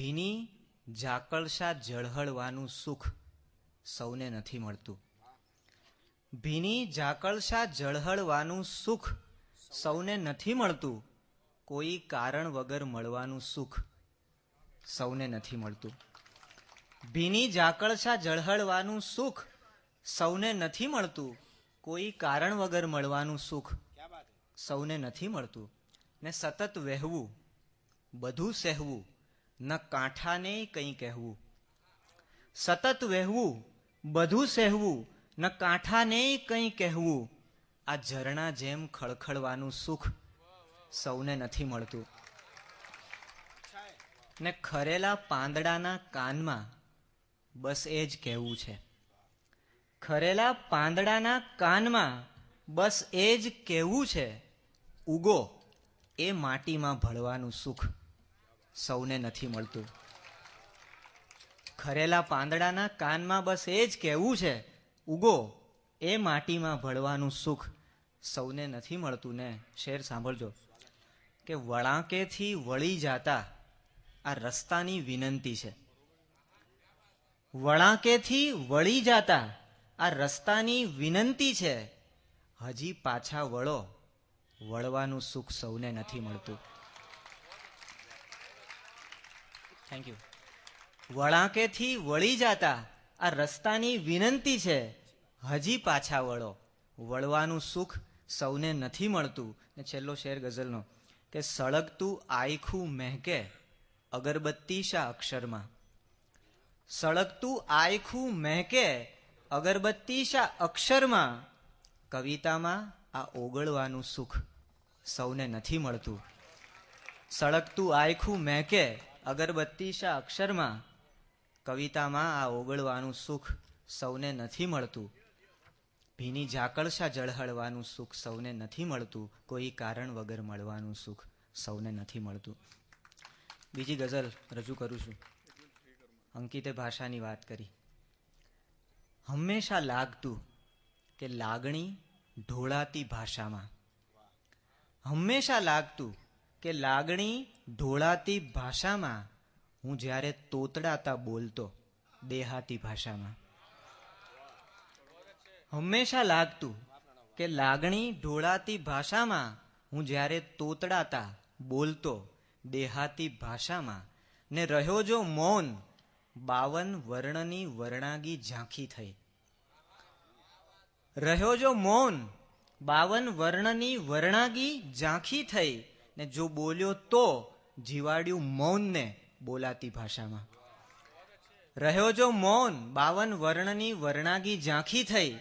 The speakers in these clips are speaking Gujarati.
ભીની ઝાકળશા ઝળહળવાનું સુખ સૌને નથી મળતું. ભીની ઝાકળશા ઝળહળવાનું સુખ સૌને નથી મળતું. કોઈ કારણ વગર મળવાનું સુખ સૌને નથી મળતું. ભીની ઝાકળશા ઝળહળવાનું સુખ સૌને નથી મળતું. કોઈ કારણ વગર મળવાનું સુખ સૌને નથી મળતું. ને સતત વહેવું, બધું સહેવું ન કાંઠાને કંઈ કહેવું. સતત વહેવું, બધું સહેવું, ન કાંઠાને કંઈ કહેવું. આ ઝરણા જેમ ખળખળવાનું સુખ સૌને નથી મળતું. ને ખરેલા પાંદડાના કાનમાં બસ એ જ કહેવું છે. ખરેલા પાંદડાના કાનમાં બસ એ જ કહેવું છે, ઉગો, એ માટીમાં ભળવાનું સુખ. સૌને નથી મળતું. ખરેલા પાંદડાના કાનમાં બસ એ જ કહેવું છે, ઉગો, એ માટીમાં ભળવાનું સુખ. સૌને નથી મળતું ને? શેર સાંભળજો. કે વળાંકેથી વળી જાતા આ રસ્તાની વિનંતી છે. વળાંકેથી વળી જાતા આ રસ્તાની વિનંતી છે. હજી પાછા વળો, વળવાનું સુખ સૌને નથી મળતું. થેન્ક યુ વળાંકેથી વળી જાતા આ રસ્તાની વિનંતી છે, હજી પાછા વળો. વળવાનું સુખ સૌને નથી મળતું. ને છેલ્લો શેર ગઝલનો, કે સળગતું આયખું મહેકે, અગરબત્તી શા અક્ષરમાં? સળગતું આયખું મહેકે, અગરબત્તી શા અક્ષરમાં? કવિતામાં આ ઓગળવાનું સુખ સૌને નથી મળતું. સળગતું આયખું મહેકે અગરબત્તી શા અક્ષરમાં કવિતામાં આ ઓગળવાનું સુખ સૌને નથી મળતું. ભીની ઝાકળશા જળહળવાનું સુખ સૌને નથી મળતું. કોઈ કારણ વગર મળવાનું સુખ સૌને નથી મળતું. બીજી ગઝલ રજૂ કરું છું. અંકિતે ભાષાની વાત કરી. હંમેશા લાગતું કે લાગણી ઢોળાતી ભાષામાં. હંમેશા લાગતું કે લાગણી ઢોળાતી ભાષામાં હું જ્યારે તોતડાતા બોલતો દેહાતી ભાષામાં. હંમેશા લાગતું કે લાગણી ઢોળાતી ભાષામાં હું જ્યારે તોતડાતા બોલતો દેહાતી ભાષામાં ને રહ્યો જો મૌન, બાવન વર્ણની વર્ણાગી ઝાંખી થઈ. રહ્યો જો મૌન, બાવન વર્ણની વર્ણાગી ઝાંખી થઈ ને જો બોલ્યો તો જીવાડ્યું મૌનને બોલાતી ભાષામાં. રહ્યો જો મૌન, બાવન વર્ણની વર્ણાગી ઝાંખી થઈ,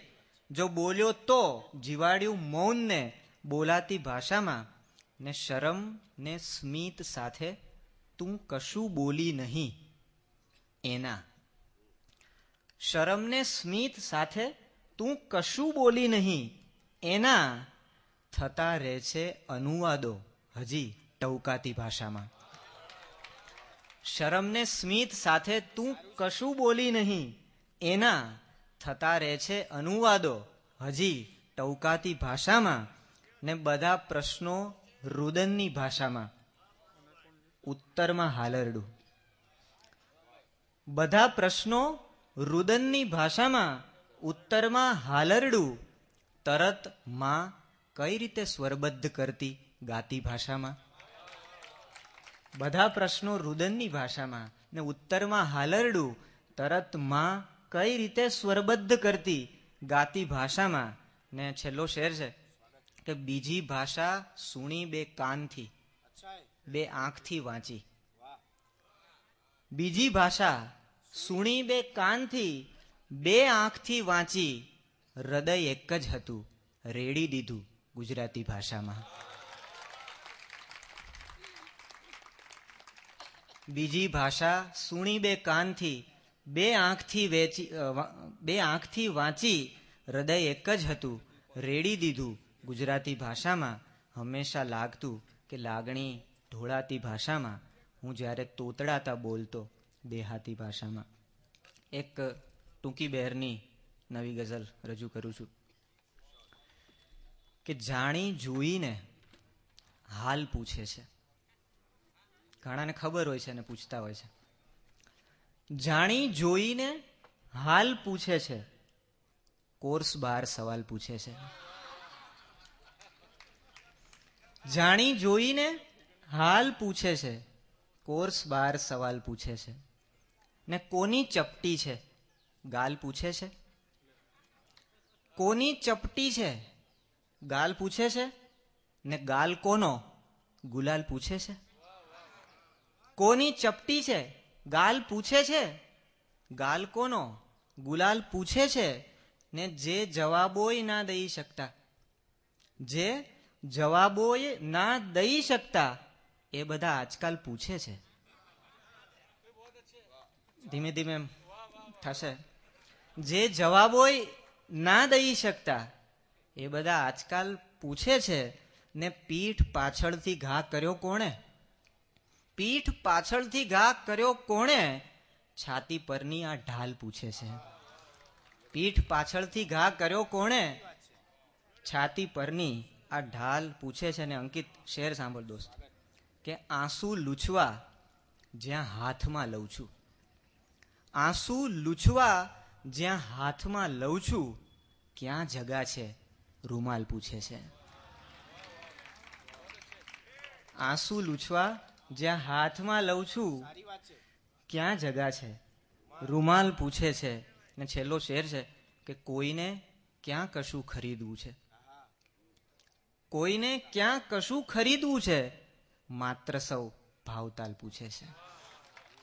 જો બોલ્યો તો જીવાડ્યું મૌનને બોલાતી ભાષામાં, ને શરમ ને સ્મિત સાથે તું કશું બોલી નહીં. એના. શરમને સ્મિત સાથે તું કશું બોલી નહીં. એના. થતા રહે છે અનુવાદો. હજી ટવકાતી ભાષામાં. શરમને સ્મિત સાથે તું કશું બોલી નહીં. એના થતા રહે છે અનુવાદો. હજી ટવકાતી ભાષામાં ને બધા પ્રશ્નો રુદનની ભાષામાં. ઉત્તરમાં હાલરડું. બધા પ્રશ્નો રુદનની ભાષામાં ઉત્તરમાં હાલરડું. તરતમાં કઈ રીતે સ્વરબદ્ધ કરતી? ગાતી ભાષામાં. બધા પ્રશ્નો રુદનની ભાષામાં ને ઉત્તરમાં હાલરડું, તરતમાં કઈ રીતે સ્વરબદ્ધ કરતી ગાતી ભાષામાં? ને છેલ્લો શેર છે કે બીજી ભાષા સુણી બે કાનથી, બે આંખથી વાંચી. બીજી ભાષા સુણી બે કાનથી, બે આંખથી વાંચી. હૃદય એક જ હતું, રેડી દીધું ગુજરાતી ભાષામાં. બીજી ભાષા સુણી બે કાનથી, બે આંખથી વેચી બે આંખથી વાંચી હૃદય એક જ હતું. રેડી દીધું ગુજરાતી ભાષામાં. હંમેશા લાગતું કે લાગણી ઢોળાતી ભાષામાં. હું જ્યારે તોતડાતા બોલતો દેહાતી ભાષામાં. એક ટૂંકી બહેરની નવી ગઝલ રજૂ કરું છું. કે જાણી, જોઈને હાલ પૂછે છે. ઘણાને ખબર હોય છે અને પૂછતા હોય છે. જાણી, જોઈને હાલ પૂછે છે. કોર્સ બાર સવાલ પૂછે છે. જાણી, જોઈને હાલ પૂછે છે. કોર્સ બાર સવાલ પૂછે છે. ને કોની ચપટી છે? ગાલ પૂછે છે. કોની ચપટી છે? ગાલ પૂછે છે. ને ગાલ કોનો? ગુલાલ પૂછે છે. કોની ચપટી છે? ગાલ પૂછે છે? ગાલ કોનો? ગુલાલ પૂછે છે ને જે જવાબોય ના દઈ શકતા. જે જવાબોય ના દઈ શકતા એ બધા આજકાલ પૂછે છે. ધીમે ધીમે થશે. જે જવાબોય ના દઈ શકતા એ બધા આજકાલ પૂછે છે ને પીઠ પાછળથી ઘા કર્યો કોણે? પીઠ પાછળથી ઘા કર્યો કોણે? છાતી પરની આ ઢાલ પૂછે છે. પીઠ પાછળથી ઘા કર્યો કોણે? છાતી પરની આ ઢાલ પૂછે છે ને અંકિત, શેર સાંભળ દોસ્ત, કે આંસુ લૂછવા જ્યાં હાથમાં લઉં છું. આંસુ લૂછવા જ્યાં હાથમાં લઉં છું, ક્યાં જગા છે? રૂમાલ પૂછે છે. આંસુ લૂછવા જ્યાં હાથમાં લઉં છું ક્યાં જગા છે? રૂમાલ પૂછે છે ને છેલ્લો શેર છે કે કોઈને ક્યાં કશું ખરીદવું છે? કોઈને ક્યાં કશું ખરીદવું છે? માત્ર સૌ ભાવતાલ પૂછે છે.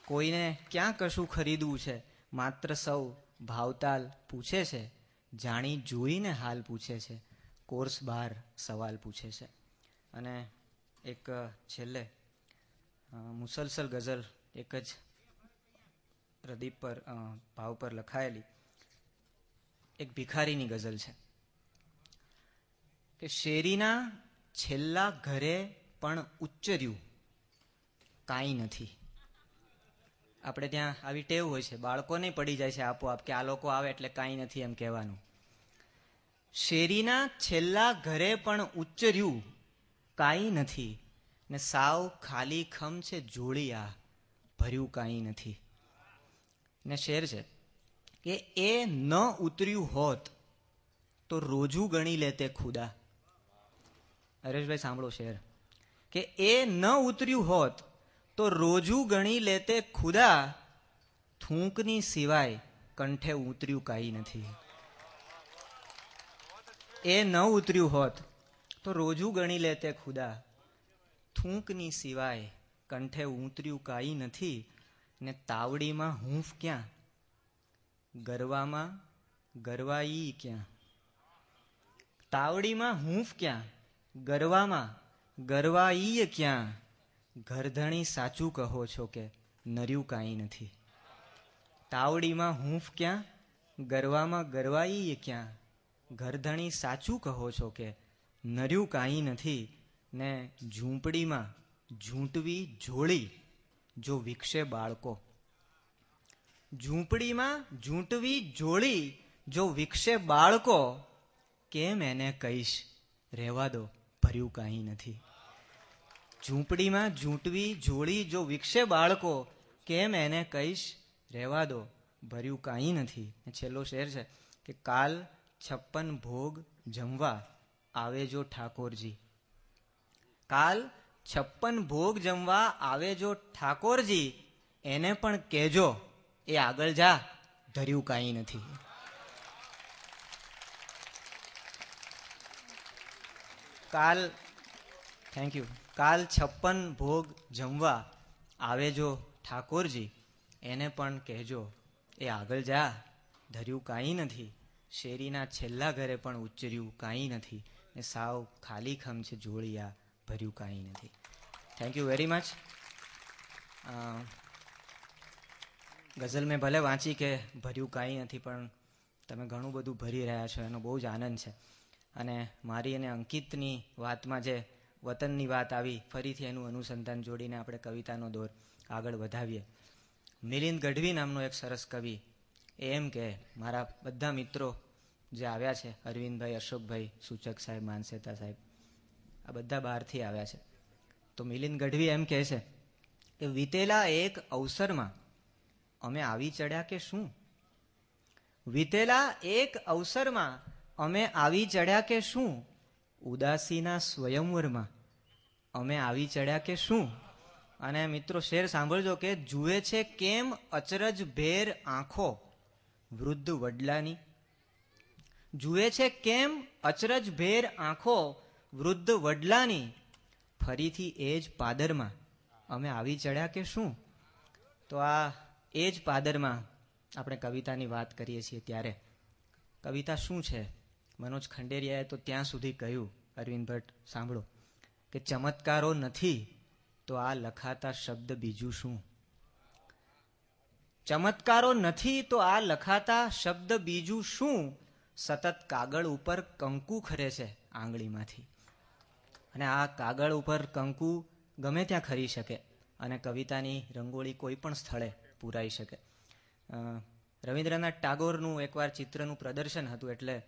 કોઈને ક્યાં કશું ખરીદવું છે? માત્ર સૌ ભાવતાલ પૂછે છે. જાણી જોઈને હાલ પૂછે છે. કોર્સ બહાર સવાલ પૂછે છે. અને એક છેલ્લે મુસલસલ ગઝલ એક જ પ્રદીપ પર ભાવ પર લખાયેલી. એક ભિખારીની ગઝલ છે. કે શેરીના છેલ્લા ઘરે પણ ઉચ્ચર્યું કાંઈ નથી. આપણે ત્યાં આવી ટેવ હોય છે. બાળકોને પડી જાય છે આપોઆપ કે આ લોકો આવે એટલે કાંઈ નથી એમ કહેવાનું. શેરીના છેલ્લા ઘરે પણ ઉચ્ચર્યું કાંઈ નથી. ને સાવ ખાલી ખમ છે, જોડી આ. ભર્યું કાંઈ નથી. ને શેર છે કે એ ન ઉતર્યું હોત તો રોજું ગણી લેતે ખુદા. હરેશભાઈ, સાંભળો શેર. કે એ ન ઉતર્યું હોત તો રોજું ગણી લેતે ખુદા, થૂંકની સિવાય કંઠે ઉતર્યું કાંઈ નથી. એ ન ઉતર્યું હોત તો રોજું ગણી લેતે ખુદા. થૂંકની સિવાય કંઠે ઉતર્યું કાંઈ નથી ને તાવડીમાં હૂંફ ક્યાં? ગરવામાં ગરવાઈ ક્યાં? તાવડીમાં હૂંફ ક્યાં? ગરવામાં ગરવાઈ ક્યાં? ઘરધણી સાચું કહો છો કે નર્યું કાંઈ નથી. તાવડીમાં હૂંફ ક્યાં? ગરવામાં ગરવાઈ ક્યાં? ઘરધણી સાચું કહો છો કે નર્યું કાંઈ નથી ને ઝૂંપડીમાં ઝૂંટવી જોડી જો વિકસે બાળકો. ઝૂંપડીમાં ઝૂંટવી જોડી જો વિકસે બાળકો, કેમ એને કહીશ? રહેવા દો, ભર્યું કાંઈ નથી. ઝૂંપડીમાં ઝૂંટવી જોડી જો વિકસે બાળકો, કેમ એને કહીશ? રહેવા દો, ભર્યું કાંઈ નથી. છેલ્લો શેર છે કે કાલ છપ્પન ભોગ જમવા આવે જો ઠાકોરજી. કાલ છપ્પન ભોગ જમવા આવે જો ઠાકોરજી, એને પણ કહેજો, એ આગળ જા, ધર્યું કાંઈ નથી. કાલ થેન્ક યુ કાલ છપ્પન ભોગ જમવા આવે જો ઠાકોરજી, એને પણ કહેજો, એ આગળ જા, ધર્યું કાંઈ નથી. શેરીના છેલ્લા ઘરે પણ ઉચ્ચર્યું કાંઈ નથી. ને સાવ ખાલી ખમ છે જોડિયા ભર્યું કાંઈ નથી. થેન્ક યુ વેરી મચ ગઝલ મેં ભલે વાંચી કે ભર્યું કાંઈ નથી, પણ તમે ઘણું બધું ભરી રહ્યા છો, એનો બહુ જ આનંદ છે. અને મારી અને અંકિતની વાતમાં જે વતનની વાત આવી, ફરીથી એનું અનુસંધાન જોડીને આપણે કવિતાનો દોર આગળ વધાવીએ. મિલિંદ ગઢવી નામનો એક સરસ કવિ એમ કે, મારા બધા મિત્રો જે આવ્યા છે, અરવિંદભાઈ, અશોકભાઈ, સૂચક સાહેબ, માનસેતા સાહેબ આ બધા બહારથી આવ્યા છે. તો મિલિંદ ગઢવી એમ કહે છે કે, વીતેલા એક અવસરમાં અમે આવી ચડ્યા કે શું? વીતેલા એક અવસરમાં અમે આવી ચડ્યા કે શું? ઉદાસીના સ્વયંવરમાં અમે આવી ચડ્યા કે શું? અને મિત્રો, શેર સાંભળજો કે, જુએ છે કેમ અચરજ ભેર આંખો વૃદ્ધ વડલાની? જુએ છે કેમ અચરજ ભેર આંખો વૃદ્ધ વડલાની ફરીથી એ જ પાદરમાં. અમે આવી ચડ્યા કે શું? તો આ એ જ પાદરમાં આપણે કવિતાની વાત કરીએ છીએ ત્યારે. કવિતા શું છે? મનોજ ખંડેરિયાએ તો ત્યાં સુધી કહ્યું, અરવિંદ ભટ્ટ, સાંભળો, કે ચમત્કારો નથી, તો આ લખાતા શબ્દ બીજું શું? ચમત્કારો નથી, તો આ લખાતા શબ્દ બીજું શું? સતત કાગળ ઉપર કંકુ ખરે છે આંગળીમાંથી. અને આ કાગળ ઉપર કંકુ ગમે ત્યાં ખરી શકે અને કવિતાની રંગોળી કોઈ પણ સ્થળે પૂરાઈ શકે. રવિન્દ્રનાથ ટાગોરનું એકવાર ચિત્રનું પ્રદર્શન હતું એટલે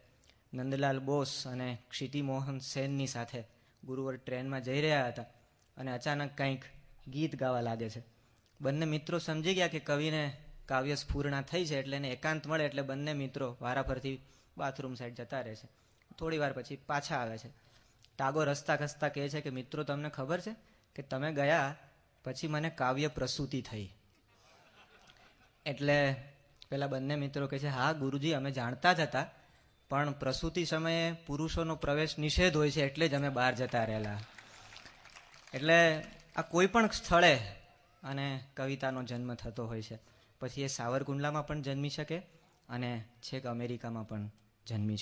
નંદલાલ બોસ અને ક્ષિતિ મોહન સેનની સાથે ગુરુવર ટ્રેનમાં જઈ રહ્યા હતા અને અચાનક કંઈક ગીત ગાવા લાગે છે. બંને મિત્રો સમજી ગયા કે કવિને કાવ્ય સ્ફૂર્ણા થઈ છે એટલે એને એકાંત મળે એટલે બંને મિત્રો વારા પરથી બાથરૂમ સાઈડ જતા રહે છે. થોડી વાર પછી પાછા આવે છે. ટાગોર હસતા ખસતા કહે છે કે, મિત્રો, તમને ખબર છે કે તમે ગયા પછી મને કાવ્ય પ્રસૂતિ થઈ. એટલે પેલા બંને મિત્રો કહે છે, હા, ગુરુજી, અમે જાણતા જ હતા, પણ પ્રસૂતિ સમયે પુરુષોનો પ્રવેશ નિષેધ હોય છે એટલે જ અમે બહાર જતા રહેલા. એટલે આ કોઈ પણ સ્થળે અને કવિતાનો જન્મ થતો હોય છે. પછી એ સાવરકુંડલામાં પણ જન્મી શકે અને છેક અમેરિકામાં પણ જન્મી